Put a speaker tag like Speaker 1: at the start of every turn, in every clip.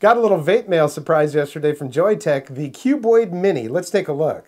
Speaker 1: Got a little vape mail surprise yesterday from Joyetech, the Cuboid Mini. Let's take a look.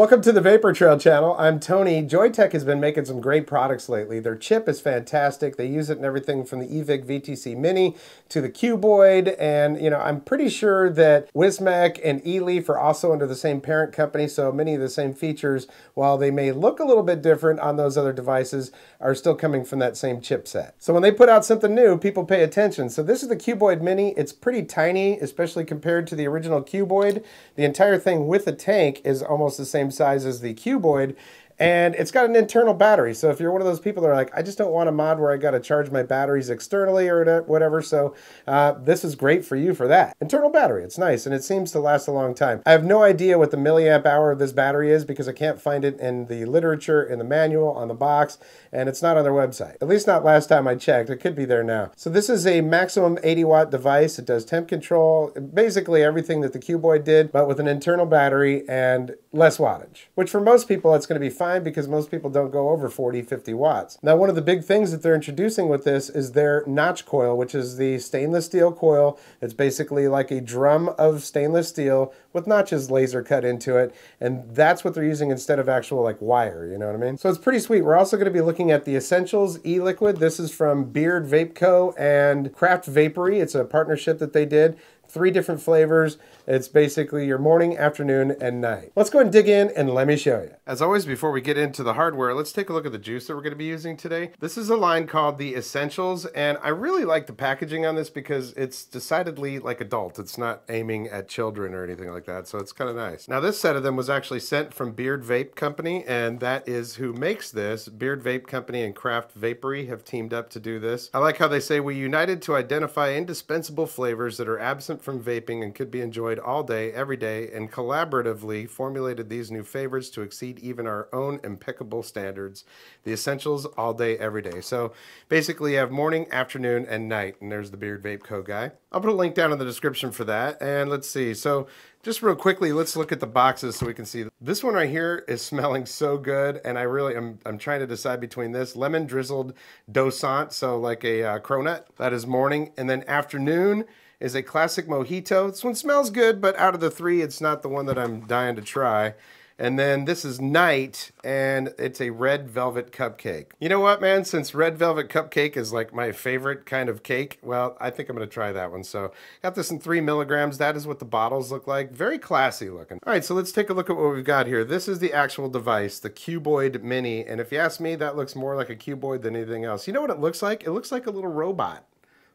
Speaker 1: Welcome to the Vapor Trail channel. I'm Tony. Joyetech has been making some great products lately. Their chip is fantastic. They use it in everything from the eVIC VTC Mini to the Cuboid. And, you know, I'm pretty sure that Wismec and eLeaf are also under the same parent company. So many of the same features, while they may look a little bit different on those other devices, are still coming from that same chipset. So when they put out something new, people pay attention. So this is the Cuboid Mini. It's pretty tiny, especially compared to the original Cuboid. The entire thing with a tank is almost the same same size as the cuboid and it's got an internal battery. So if you're one of those people that are like, I just don't want a mod where I got to charge my batteries externally or whatever, so uh, this is great for you for that. Internal battery, it's nice, and it seems to last a long time. I have no idea what the milliamp hour of this battery is because I can't find it in the literature, in the manual, on the box, and it's not on their website. At least not last time I checked. It could be there now. So this is a maximum 80 watt device. It does temp control, basically everything that the Cuboid did, but with an internal battery and less wattage, which for most people, it's going to be fine because most people don't go over 40, 50 watts. Now, one of the big things that they're introducing with this is their notch coil, which is the stainless steel coil. It's basically like a drum of stainless steel with notches laser cut into it. And that's what they're using instead of actual like wire, you know what I mean? So it's pretty sweet. We're also going to be looking at the Essentials e-liquid. This is from Beard Vape Co. and Craft Vapory. It's a partnership that they did three different flavors. It's basically your morning, afternoon, and night. Let's go and dig in and let me show you. As always, before we get into the hardware, let's take a look at the juice that we're going to be using today. This is a line called the Essentials, and I really like the packaging on this because it's decidedly like adult. It's not aiming at children or anything like that, so it's kind of nice. Now, this set of them was actually sent from Beard Vape Company, and that is who makes this. Beard Vape Company and Craft Vapory have teamed up to do this. I like how they say, we united to identify indispensable flavors that are absent from vaping and could be enjoyed all day, every day, and collaboratively formulated these new favorites to exceed even our own impeccable standards. The essentials all day, every day. So basically, you have morning, afternoon, and night. And there's the Beard Vape Co. guy. I'll put a link down in the description for that. And let's see. So just real quickly, let's look at the boxes so we can see. This one right here is smelling so good, and I really am I'm trying to decide between this lemon drizzled dosant, so like a uh, cronut. That is morning, and then afternoon is a classic mojito. This one smells good, but out of the three, it's not the one that I'm dying to try. And then this is night, and it's a red velvet cupcake. You know what, man? Since red velvet cupcake is like my favorite kind of cake, well, I think I'm gonna try that one. So got this in three milligrams. That is what the bottles look like. Very classy looking. All right, so let's take a look at what we've got here. This is the actual device, the Cuboid Mini. And if you ask me, that looks more like a cuboid than anything else. You know what it looks like? It looks like a little robot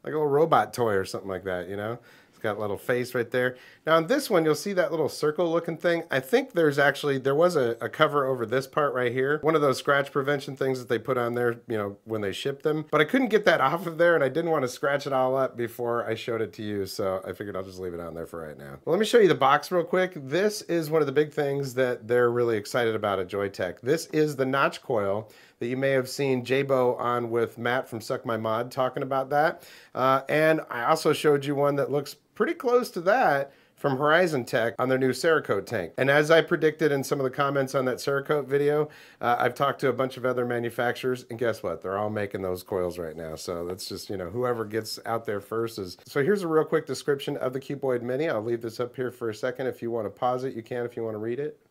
Speaker 1: like a little robot toy or something like that, you know? It's got a little face right there. Now on this one, you'll see that little circle looking thing. I think there's actually, there was a, a, cover over this part right here. One of those scratch prevention things that they put on there, you know, when they ship them. But I couldn't get that off of there and I didn't want to scratch it all up before I showed it to you. So I figured I'll just leave it on there for right now. Well, let me show you the box real quick. This is one of the big things that they're really excited about at Joyetech. This is the notch coil that you may have seen Jaybo on with Matt from Suck My Mod talking about that. Uh, and I also showed you one that looks pretty close to that from Horizon Tech on their new Cerakote tank. And as I predicted in some of the comments on that Cerakote video, uh, I've talked to a bunch of other manufacturers, and guess what? They're all making those coils right now. So that's just, you know, whoever gets out there first is. So here's a real quick description of the Cuboid Mini. I'll leave this up here for a second. If you want to pause it, you can if you want to read it.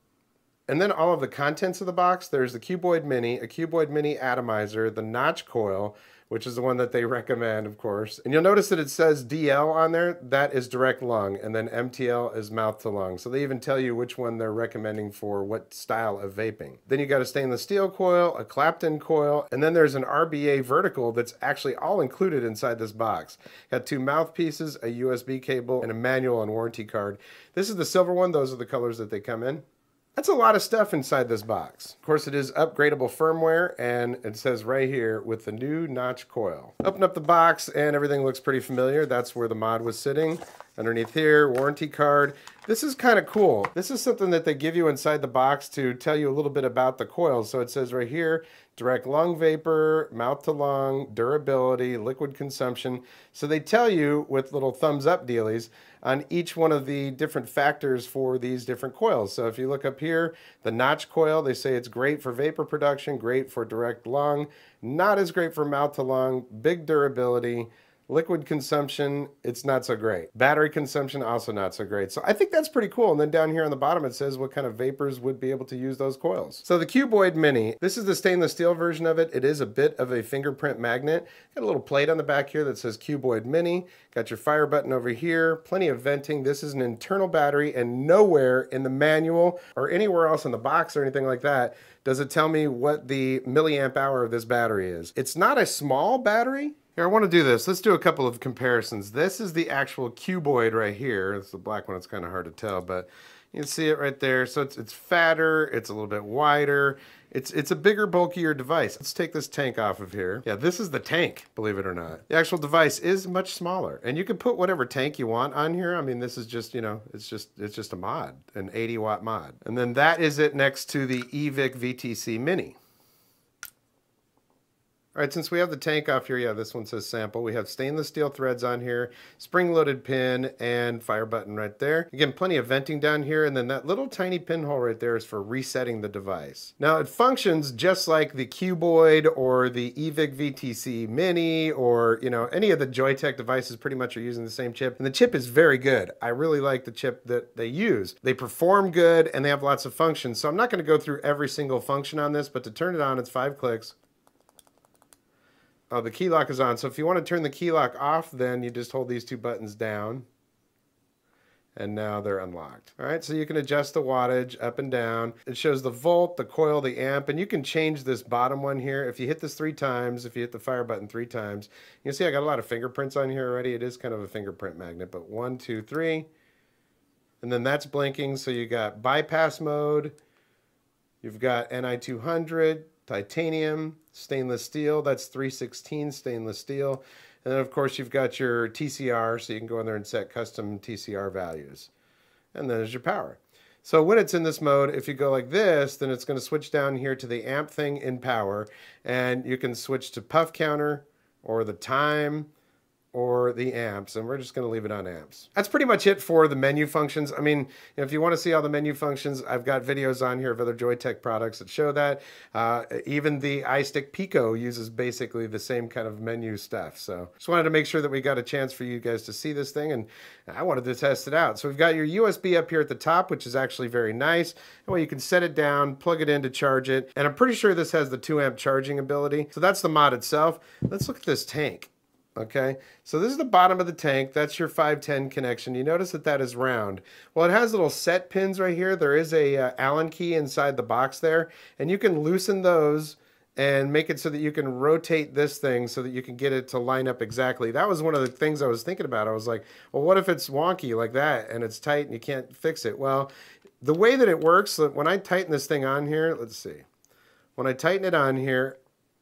Speaker 1: And then all of the contents of the box, there's the Cuboid Mini, a Cuboid Mini atomizer, the notch coil, which is the one that they recommend, of course. And you'll notice that it says DL on there. That is direct lung, and then MTL is mouth to lung. So they even tell you which one they're recommending for what style of vaping. Then you got a stainless steel coil, a Clapton coil, and then there's an RBA vertical that's actually all included inside this box. Got two mouthpieces, a USB cable, and a manual and warranty card. This is the silver one. Those are the colors that they come in. That's a lot of stuff inside this box. Of course, it is upgradable firmware, and it says right here with the new notch coil. Open up the box, and everything looks pretty familiar. That's where the mod was sitting. underneath here, warranty card. This is kind of cool. This is something that they give you inside the box to tell you a little bit about the coils. So it says right here, direct lung vapor, mouth to lung, durability, liquid consumption. So they tell you with little thumbs up dealies on each one of the different factors for these different coils. So if you look up here, the notch coil, they say it's great for vapor production, great for direct lung, not as great for mouth to lung, big durability, Liquid consumption, it's not so great. Battery consumption, also not so great. So I think that's pretty cool. And then down here on the bottom, it says what kind of vapors would be able to use those coils. So the Cuboid Mini, this is the stainless steel version of it. It is a bit of a fingerprint magnet. Got a little plate on the back here that says Cuboid Mini. Got your fire button over here, plenty of venting. This is an internal battery and nowhere in the manual or anywhere else in the box or anything like that does it tell me what the milliamp hour of this battery is. It's not a small battery, here, I want to do this. Let's do a couple of comparisons. This is the actual cuboid right here. It's the black one. It's kind of hard to tell, but you can see it right there. So it's, it's fatter. It's a little bit wider. It's, it's a bigger, bulkier device. Let's take this tank off of here. Yeah, this is the tank, believe it or not. The actual device is much smaller. And you can put whatever tank you want on here. I mean, this is just, you know, it's just it's just a mod, an 80 watt mod. And then that is it next to the eVic VTC Mini. All right, since we have the tank off here, yeah, this one says sample. We have stainless steel threads on here, spring-loaded pin, and fire button right there. Again, plenty of venting down here, and then that little tiny pinhole right there is for resetting the device. Now, it functions just like the Cuboid or the eVic VTC Mini or, you know, any of the Joyetech devices pretty much are using the same chip. And the chip is very good. I really like the chip that they use. They perform good, and they have lots of functions. So I'm not going to go through every single function on this, but to turn it on, it's five clicks. Oh, the key lock is on. So if you want to turn the key lock off, then you just hold these two buttons down. And now they're unlocked. All right, so you can adjust the wattage up and down. It shows the volt, the coil, the amp, and you can change this bottom one here. If you hit this three times, if you hit the fire button three times, you see I got a lot of fingerprints on here already. It is kind of a fingerprint magnet, but one, two, three. And then that's blinking, so you got bypass mode. You've got NI200, titanium, stainless steel. That's 316 stainless steel. And then, of course, you've got your TCR, so you can go in there and set custom TCR values. And then there's your power. So when it's in this mode, if you go like this, then it's going to switch down here to the amp thing in power. And you can switch to puff counter or the time or the amps, and we're just going to leave it on amps. That's pretty much it for the menu functions. I mean, if you want to see all the menu functions, I've got videos on here of other Joyetech products that show that. Uh, even the iStick Pico uses basically the same kind of menu stuff. So just wanted to make sure that we got a chance for you guys to see this thing, and I wanted to test it out. So we've got your USB up here at the top, which is actually very nice. That way you can set it down, plug it in to charge it, and I'm pretty sure this has the 2 amp charging ability. So that's the mod itself. Let's look at this tank. Okay, so this is the bottom of the tank. That's your 510 connection. You notice that that is round. Well, it has little set pins right here. There is a uh, Allen key inside the box there, and you can loosen those and make it so that you can rotate this thing so that you can get it to line up exactly. That was one of the things I was thinking about. I was like, well, what if it's wonky like that and it's tight and you can't fix it? Well, the way that it works, when I tighten this thing on here, let's see. When I tighten it on here,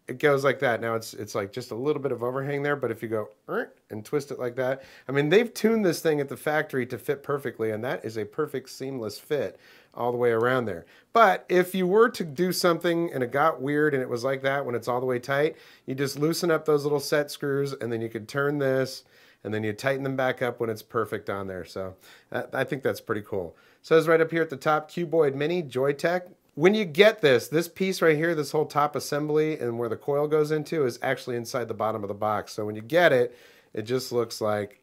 Speaker 1: it goes like that. Now it's it's like just a little bit of overhang there, but if you go er, and twist it like that, I mean they've tuned this thing at the factory to fit perfectly, and that is a perfect seamless fit all the way around there. But if you were to do something and it got weird and it was like that when it's all the way tight, you just loosen up those little set screws and then you could turn this and then you tighten them back up when it's perfect on there. So uh, I think that's pretty cool. It says right up here at the top, Cuboid Mini Joyetech when you get this, this piece right here, this whole top assembly and where the coil goes into is actually inside the bottom of the box. So when you get it, it just looks like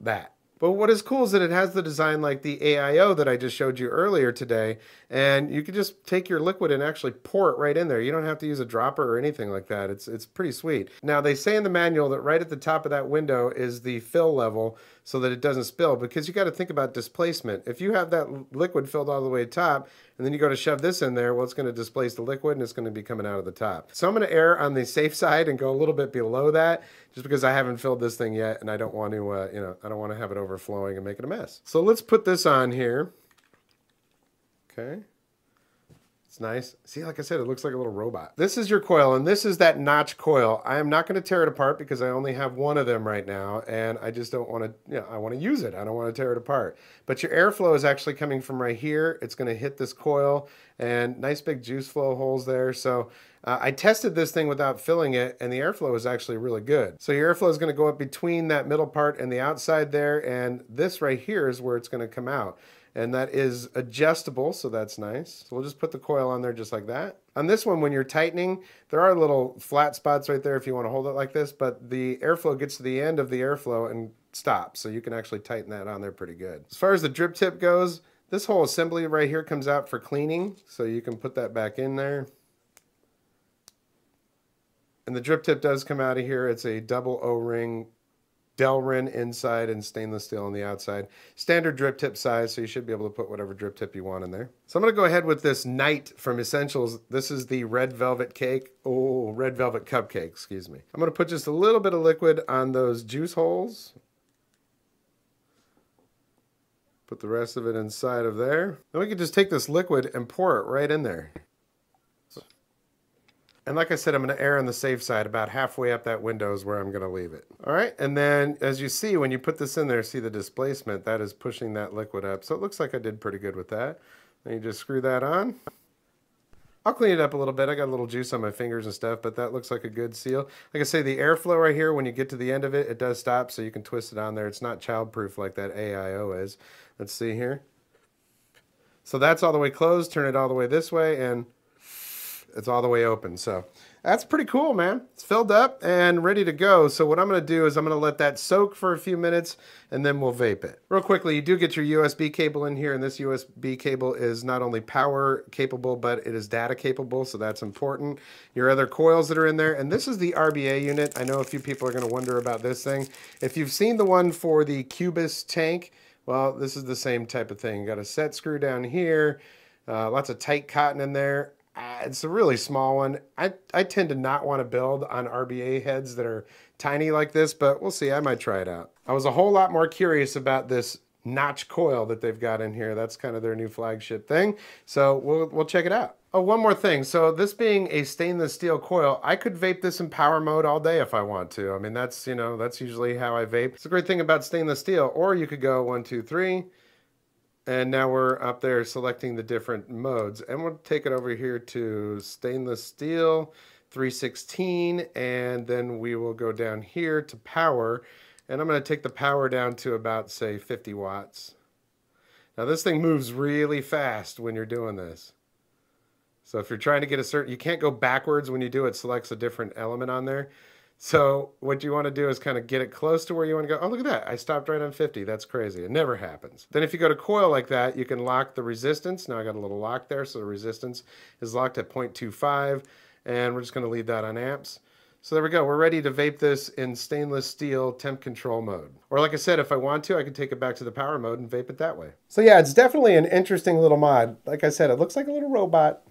Speaker 1: that. But what is cool is that it has the design like the AIO that I just showed you earlier today. And you can just take your liquid and actually pour it right in there. You don't have to use a dropper or anything like that. It's, it's pretty sweet. Now they say in the manual that right at the top of that window is the fill level so that it doesn't spill because you got to think about displacement. If you have that liquid filled all the way to top and then you go to shove this in there, well, it's going to displace the liquid and it's going to be coming out of the top. So I'm going to err on the safe side and go a little bit below that just because I haven't filled this thing yet and I don't want to, uh, you know, I don't want to have it overflowing and make it a mess. So let's put this on here. Okay. It's nice. See, like I said, it looks like a little robot. This is your coil, and this is that notch coil. I am not going to tear it apart because I only have one of them right now, and I just don't want to, you know, I want to use it. I don't want to tear it apart. But your airflow is actually coming from right here. It's going to hit this coil, and nice big juice flow holes there. So uh, I tested this thing without filling it, and the airflow is actually really good. So your airflow is going to go up between that middle part and the outside there, and this right here is where it's going to come out and that is adjustable, so that's nice. So we'll just put the coil on there just like that. On this one, when you're tightening, there are little flat spots right there if you want to hold it like this, but the airflow gets to the end of the airflow and stops, so you can actually tighten that on there pretty good. As far as the drip tip goes, this whole assembly right here comes out for cleaning, so you can put that back in there. And the drip tip does come out of here. It's a double O-ring Delrin inside and stainless steel on the outside. Standard drip tip size, so you should be able to put whatever drip tip you want in there. So I'm to go ahead with this Night from Essentials. This is the red velvet cake. Oh, red velvet cupcake, excuse me. I'm going to put just a little bit of liquid on those juice holes. Put the rest of it inside of there. Then we can just take this liquid and pour it right in there. And like I said, I'm going to err on the safe side. About halfway up that window is where I'm going to leave it. All right, and then as you see, when you put this in there, see the displacement, that is pushing that liquid up. So it looks like I did pretty good with that. Then you just screw that on. I'll clean it up a little bit. I got a little juice on my fingers and stuff, but that looks like a good seal. Like I say, the airflow right here, when you get to the end of it, it does stop, so you can twist it on there. It's not childproof like that AIO is. Let's see here. So that's all the way closed. Turn it all the way this way, and it's all the way open. So that's pretty cool, man. It's filled up and ready to go. So what I'm going to do is I'm going to let that soak for a few minutes and then we'll vape it. Real quickly, you do get your USB cable in here and this USB cable is not only power capable, but it is data capable. So that's important. Your other coils that are in there. And this is the RBA unit. I know a few people are going to wonder about this thing. If you've seen the one for the Cubis tank, well, this is the same type of thing. You got a set screw down here. Uh, lots of tight cotton in there. Uh, it's a really small one. I, I tend to not want to build on RBA heads that are tiny like this, but we'll see. I might try it out. I was a whole lot more curious about this notch coil that they've got in here. That's kind of their new flagship thing. So we'll, we'll check it out. Oh, one more thing. So this being a stainless steel coil, I could vape this in power mode all day if I want to. I mean, that's, you know, that's usually how I vape. It's a great thing about stainless steel. Or you could go one, two, three, and now we're up there selecting the different modes. And we'll take it over here to stainless steel, 316, and then we will go down here to power. And I'm going to take the power down to about, say, 50 watts. Now this thing moves really fast when you're doing this. So if you're trying to get a certain, you can't go backwards when you do it, selects a different element on there. So what you want to do is kind of get it close to where you want to go. Oh, look at that. I stopped right on 50. That's crazy. It never happens. Then if you go to coil like that, you can lock the resistance. Now I got a little lock there, so the resistance is locked at 0.25, and we're just going to leave that on amps. So there we go. We're ready to vape this in stainless steel temp control mode. Or like I said, if I want to, I can take it back to the power mode and vape it that way. So yeah, it's definitely an interesting little mod. Like I said, it looks like a little robot.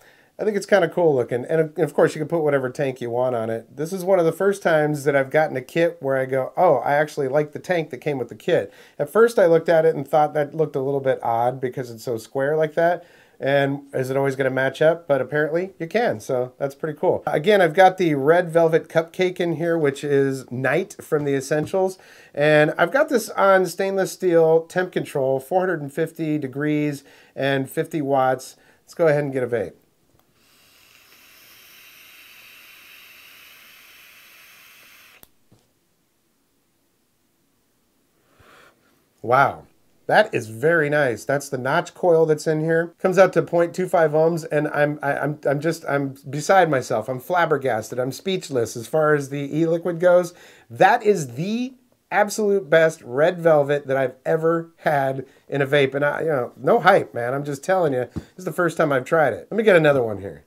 Speaker 1: I think it's kind of cool looking. And of course, you can put whatever tank you want on it. This is one of the first times that I've gotten a kit where I go, oh, I actually like the tank that came with the kit. At first, I looked at it and thought that looked a little bit odd because it's so square like that. And is it always going to match up? But apparently you can, so that's pretty cool. Again, I've got the red velvet cupcake in here, which is Night from the Essentials. And I've got this on stainless steel temp control, 450 degrees and 50 watts. Let's go ahead and get a vape. Wow. That is very nice. That's the notch coil that's in here. Comes out to 0.25 ohms, and I'm I, am I'm just I'm beside myself. I'm flabbergasted. I'm speechless as far as the e-liquid goes. That is the absolute best red velvet that I've ever had in a vape. And I, you know, no hype, man. I'm just telling you, this is the first time I've tried it. Let me get another one here.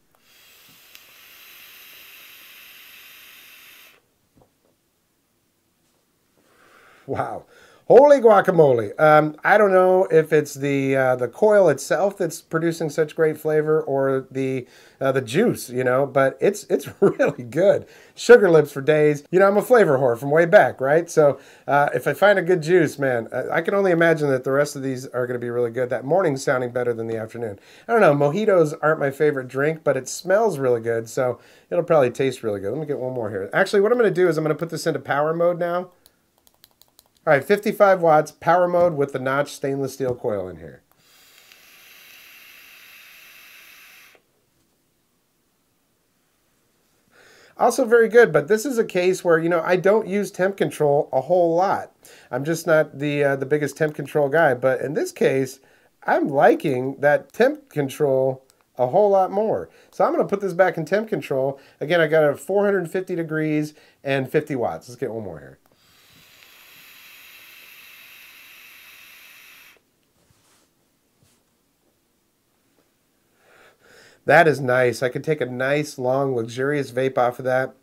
Speaker 1: Wow Holy guacamole! Um, I don't know if it's the uh, the coil itself that's producing such great flavor or the uh, the juice, you know, but it's it's really good. Sugar lips for days. You know, I'm a flavor whore from way back, right? So uh, if I find a good juice, man, I, I can only imagine that the rest of these are going to be really good. That morning's sounding better than the afternoon. I don't know. Mojitos aren't my favorite drink, but it smells really good, so it'll probably taste really good. Let me get one more here. Actually, what I'm going to do is I'm going to put this into power mode now. All right, 55 watts, power mode with the notch stainless steel coil in here. Also very good, but this is a case where, you know, I don't use temp control a whole lot. I'm just not the, uh, the biggest temp control guy, but in this case, I'm liking that temp control a whole lot more. So I'm going to put this back in temp control. Again, I got a 450 degrees and 50 watts. Let's get one more here. That is nice. I could take a nice, long, luxurious vape off of that.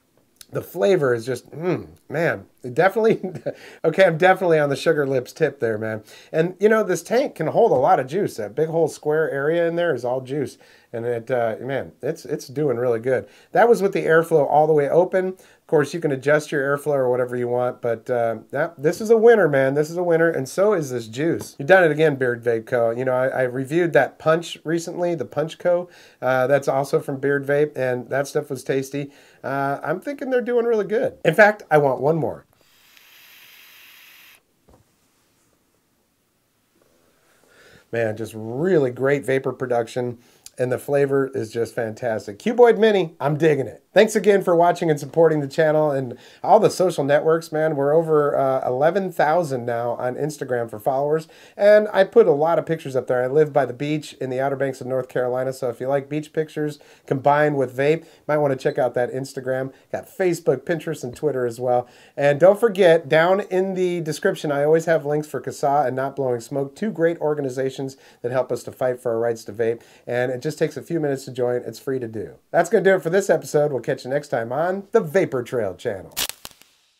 Speaker 1: The flavor is just, mm, man, definitely. okay, I'm definitely on the sugar lips tip there, man. And you know, this tank can hold a lot of juice. That big whole square area in there is all juice, and it, uh, man, it's it's doing really good. That was with the airflow all the way open. Of course, you can adjust your airflow or whatever you want, but uh, that, this is a winner, man. This is a winner, and so is this juice. You've done it again, Beard Vape Co. You know, I, I reviewed that Punch recently, the Punch Co. Uh, that's also from Beard Vape, and that stuff was tasty. Uh, I'm thinking they're doing really good. In fact, I want one more. Man, just really great vapor production and the flavor is just fantastic. Cuboid Mini, I'm digging it. Thanks again for watching and supporting the channel and all the social networks, man. We're over uh, 11,000 now on Instagram for followers, and I put a lot of pictures up there. I live by the beach in the Outer Banks of North Carolina, so if you like beach pictures combined with vape, you might want to check out that Instagram. Got Facebook, Pinterest, and Twitter as well. And don't forget, down in the description, I always have links for CASAA and Not Blowing Smoke, two great organizations that help us to fight for our rights to vape, and it just takes a few minutes to join. It's free to do. That's going to do it for this episode. We'll catch you next time on the Vapor Trail channel.